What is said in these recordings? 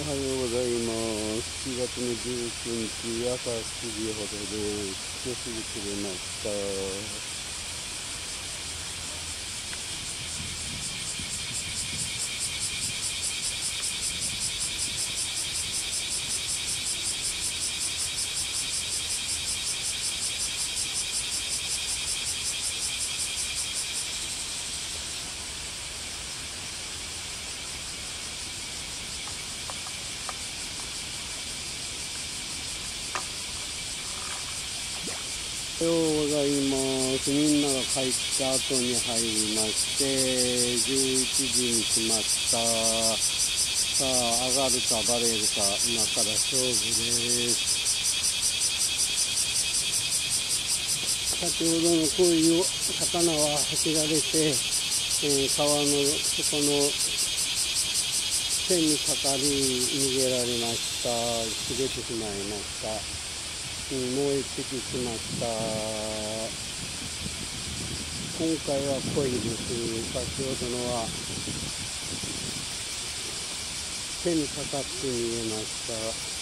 おはようございます。7月の19日朝7時ほどです。少しずつ出ました。おはようございます。みんなが帰った後に入りまして、11時に来ました。さあ、上がるかバレるか、今から勝負です。先ほどの鯉を、魚は走られて、えー川の底の線にかかり逃げられました。切れてしまいました。うんもう一匹来ました。今回は濃いです。先ほどのは手にかかって見えました。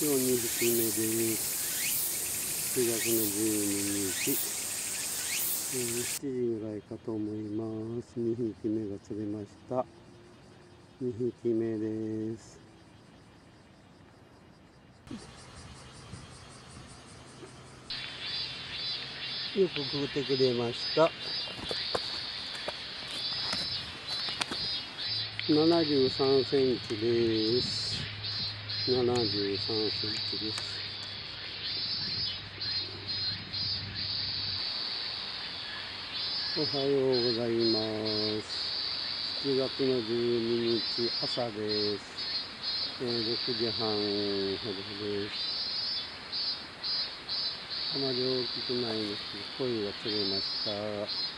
今日2匹目です。7月の12日。えー7時ぐらいかと思います。2匹目が釣れました。2匹目です。よく食ってくれました。73センチです。73センチです。おはようございます。7月の12日朝です。えー6時半ほどです。あまり大きくないんですけど、鯉が釣れました。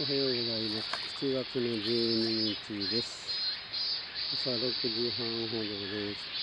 おはようございます。7月の12日です。朝6時半ほどです。